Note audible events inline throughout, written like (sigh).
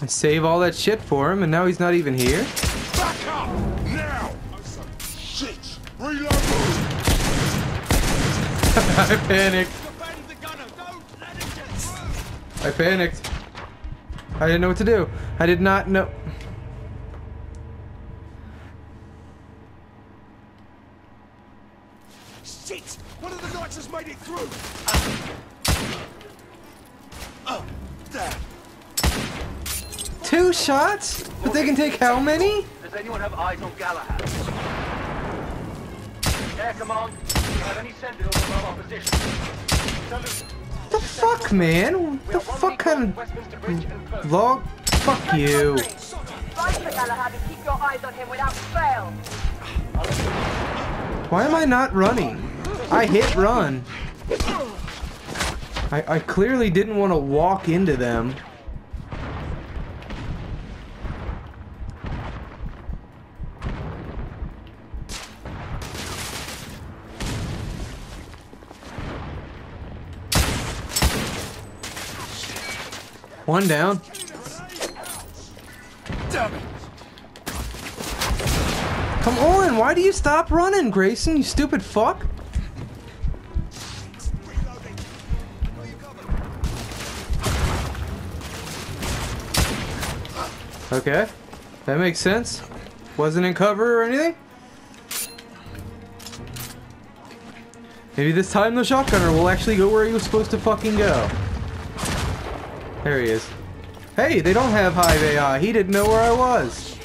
I save all that shit for him, and now he's not even here? Back up! Now! Oh, shit! Reload! (laughs) I panicked. Defend the gunner. Don't let him get through. I panicked. I didn't know what to do. I did not know. Shots? But they can take how many? Does anyone have eyes on Galahad? Air Command, do you have any sentinels above our position? Salute. The fuck, man? The are one fuck kind of Westminster Bridge and close. log? Fuck you. Rise for Galahad and keep your eyes on him without fail. Why am I not running? I hit run. I, I clearly didn't want to walk into them. One down. Damn it! Come on, why do you stop running, Grayson, you stupid fuck? Okay, that makes sense. Wasn't in cover or anything? Maybe this time the shotgunner will actually go where he was supposed to fucking go. There he is. Hey, they don't have Hive AI. He didn't know where I was.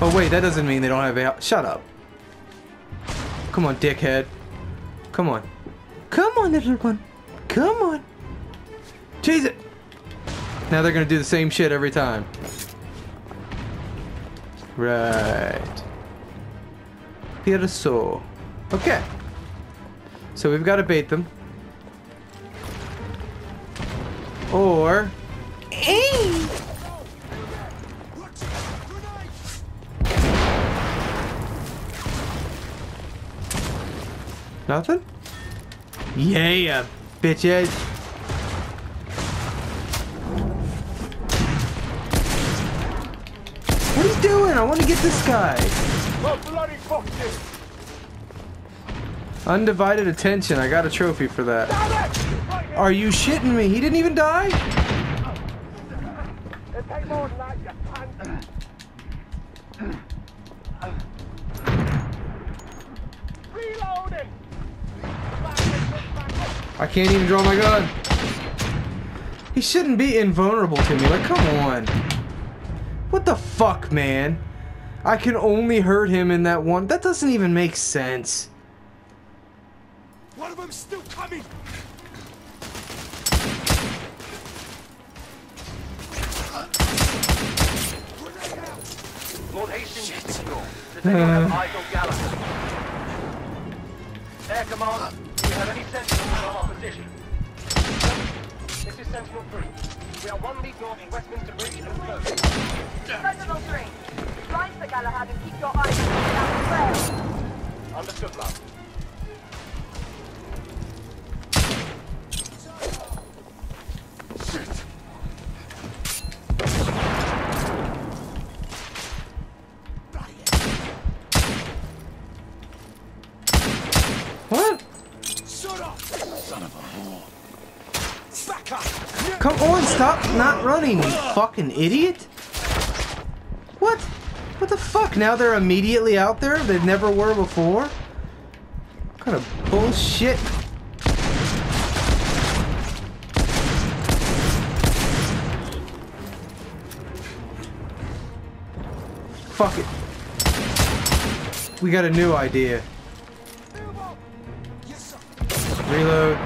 Oh wait, that doesn't mean they don't have AI. Shut up. Come on, dickhead. Come on. Come on, little one. Come on. Chase it. Now they're gonna do the same shit every time. Right. Here so. Okay. So we've got to bait them. Or. Aim! Nothing? Yeah, bitches. What are you doing? I want to get this guy. Bloody fuck you! Undivided attention. I got a trophy for that. Are you shitting me? He didn't even die? I can't even draw my gun. He shouldn't be invulnerable to me. Like, come on. What the fuck, man? I can only hurt him in that one. That doesn't even make sense. One of them's still coming! Uh. Galahad? Air Command, do you have any sentinels above our position? This is Sentinel 3. We are one league north of Westminster Bridge and close. Sentinel 3. Rise for Galahad and keep your eyes on him without. Understood, love. Stop not running, you fucking idiot. What? What the fuck? Now they're immediately out there? They never were before? What kind of bullshit? Fuck it. We got a new idea. Reload.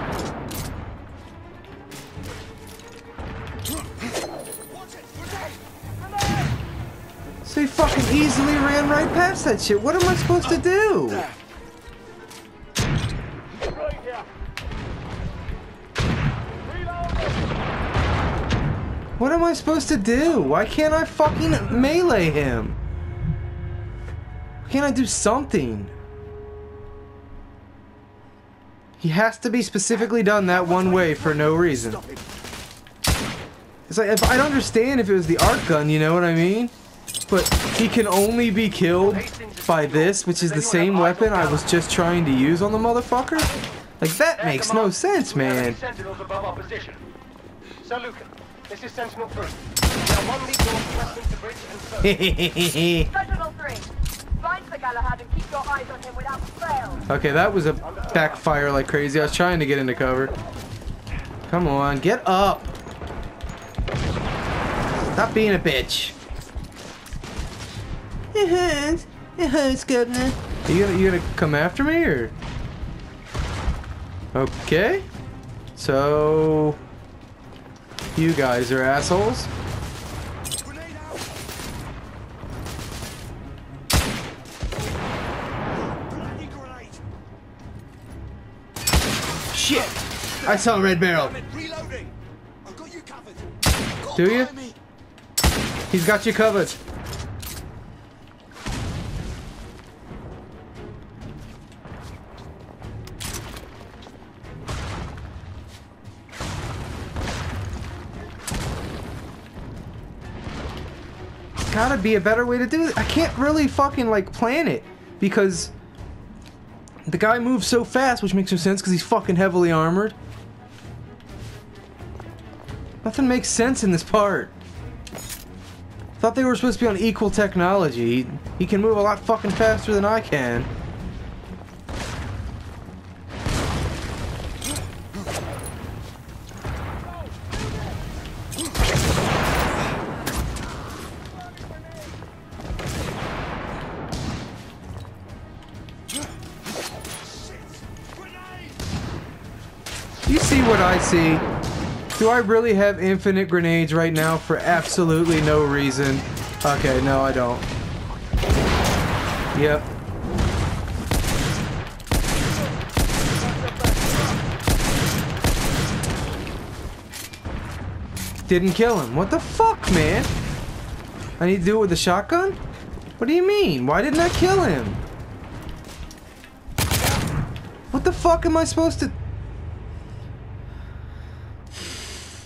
That shit. What am I supposed to do? What am I supposed to do? Why can't I fucking melee him? Why can't I do something? He has to be specifically done that one way for no reason. It's like if I'd understand if it was the arc gun, you know what I mean? But he can only be killed by this, which is the same weapon I was just trying to use on the motherfucker. Like that makes no sense, We have any man. Sentinels above our position. Sir Lucan, this is Sentinel 3. We one lead north Westminster Bridge and. (laughs) Sentinel 3. Find the Galahad and keep your eyes on him without fail. okay, that was a backfire like crazy. I was trying to get into cover. Come on, get up. Stop being a bitch. It hurts. It hurts, Governor. You gonna you gonna come after me or? Okay. So you guys are assholes. Grenade out! Bloody grenade! Shit! I saw a red barrel. Damn it, reloading! I've got you covered. Got Do you? He's got you covered. Gotta be a better way to do it. I can't really fucking like plan it because the guy moves so fast, which makes no sense because he's fucking heavily armored. Nothing makes sense in this part. Thought they were supposed to be on equal technology. He, he can move a lot fucking faster than I can. See? Do I really have infinite grenades right now for absolutely no reason? Okay, no, I don't. Yep. Didn't kill him. What the fuck, man? I need to do it with a shotgun? What do you mean? Why didn't I kill him? What the fuck am I supposed to...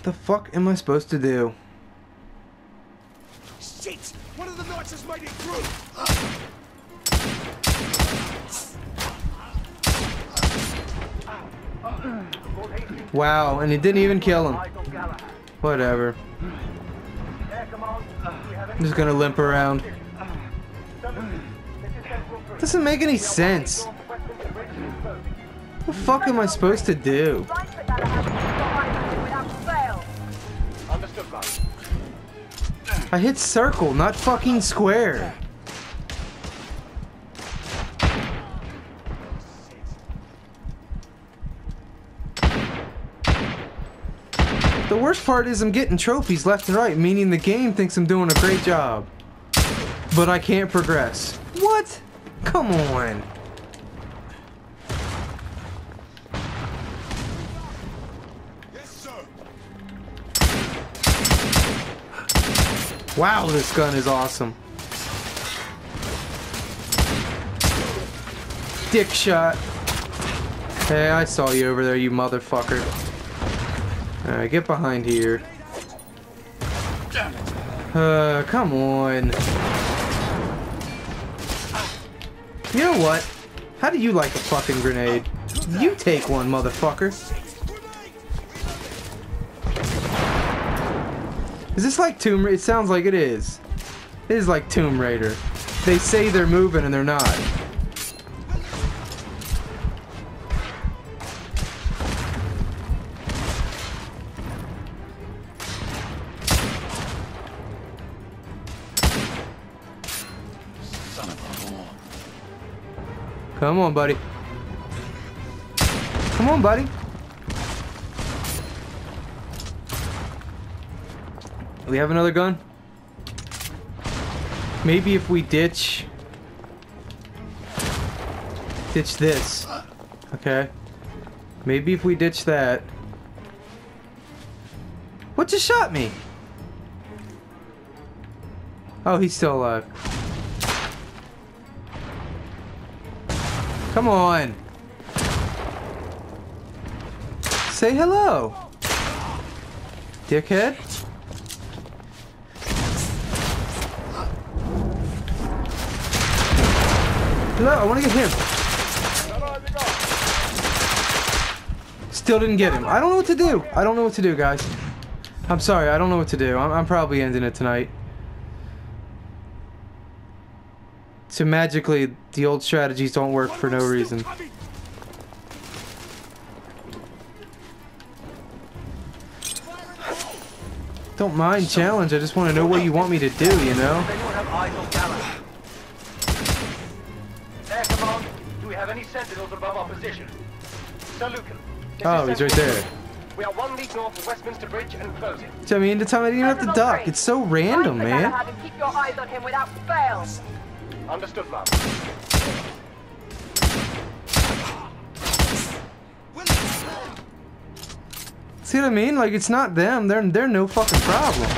The fuck am I supposed to do? Shit! One of the knights has made it through! Wow, and it didn't even kill him. eyes on Galahad. Whatever. Air Command, we have I'm just gonna limp around. Sir Lucan, this is Sentinel 3. Doesn't make any sense. North Westminster Bridge and further. What the fuck am I supposed to do? I hit circle, not fucking square. The worst part is I'm getting trophies left and right, meaning the game thinks I'm doing a great job. But I can't progress. What? Come on. Wow, this gun is awesome. Dick shot. Hey, I saw you over there, you motherfucker. Alright, get behind here. Uh, come on. You know what? How do you like a fucking grenade? You take one, motherfucker. Is this like Tomb Raider? It sounds like it is. It is like Tomb Raider. They say they're moving and they're not. Come on, buddy. Come on, buddy. We have another gun? Maybe if we ditch... Ditch this. Okay. Maybe if we ditch that... What just shot me? Oh, he's still alive. Come on. Say hello. Dickhead. Hello, I want to get him. Still didn't get him. I don't know what to do. I don't know what to do, guys. I'm sorry. I don't know what to do. I'm, I'm probably ending it tonight. So magically, the old strategies don't work for no reason. Don't mind challenge. I just want to know what you want me to do, you know? Sentinels above our position? Sir Lucan. Oh, he's right there. We are one league north of Westminster Bridge and closing. So, I mean, the time I didn't even have to duck. It's so random, man. Keep your eyes on him without fail. Understood, ma'am. See what I mean? Like, it's not them. They're, they're no fucking problem.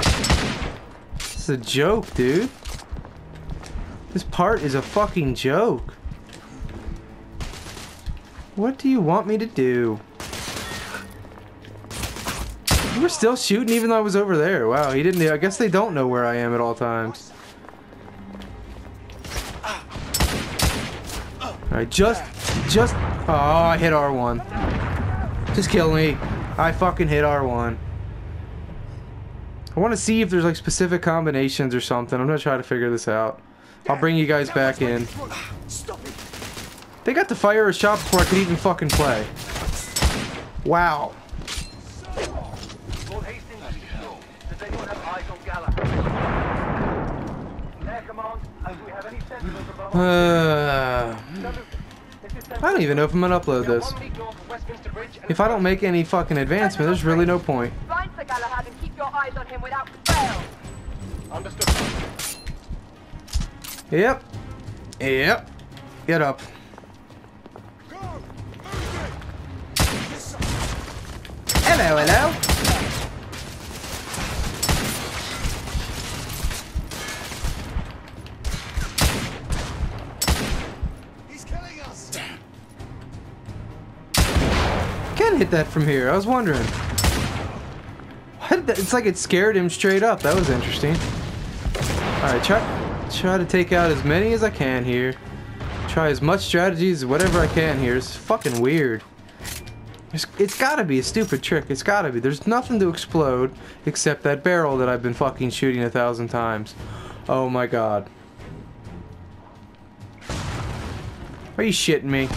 It's a joke, dude. This part is a fucking joke. What do you want me to do? You were still shooting even though I was over there. Wow, he didn't. I guess they don't know where I am at all times. Alright, just, just. Oh, I hit R1. Just kill me. I fucking hit R1. I want to see if there's like specific combinations or something. I'm gonna try to figure this out. I'll bring you guys back in. They got to fire a shot before I could even fucking play. Wow. Uh, I don't even know if I'm gonna upload this. If I don't make any fucking advancement, there's really no point. Yep. Yep. Get up. Hello, hello. He's killing us! Can't hit that from here. I was wondering. What? It's like it scared him straight up. That was interesting. Alright, try, try to take out as many as I can here. Try as much strategies, whatever I can here. It's fucking weird. There's, it's gotta be a stupid trick. It's gotta be. There's nothing to explode except that barrel that I've been fucking shooting a thousand times. Oh my god. Are you shitting me?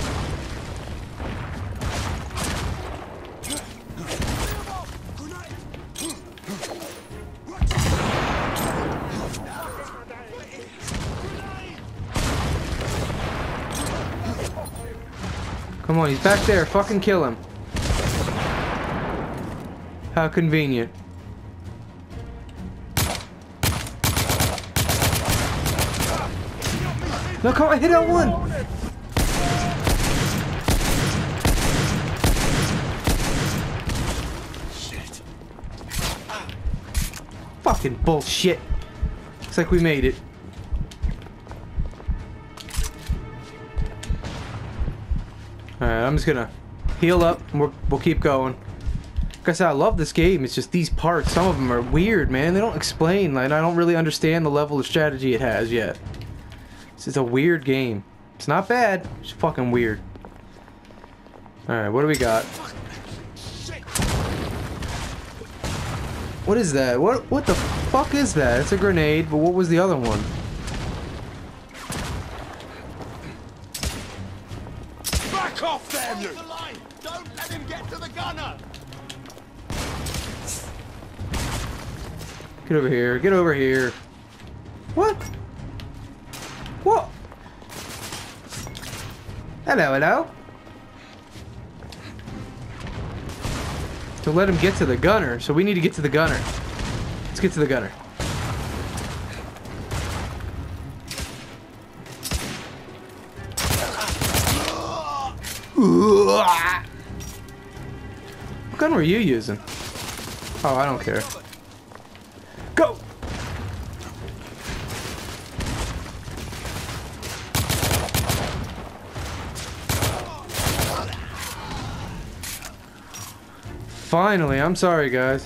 Come on, he's back there. Fucking kill him. How convenient. No, come on, hit that one. Shit. Fucking bullshit. Looks like we made it. Alright, I'm just gonna heal up we'll keep going. I said, I love this game. It's just these parts, some of them are weird, man. They don't explain, like, I don't really understand the level of strategy it has yet. This is a weird game. It's not bad, it's fucking weird. Alright, what do we got? What is that? What what the fuck is that? It's a grenade, but what was the other one? Back off the line! Don't let him get to the gunner! Get over here. Get over here. What? What? Hello, hello. To let him get to the gunner, so we need to get to the gunner. Let's get to the gunner. What gun were you using? Oh, I don't care. Go! Finally, I'm sorry guys.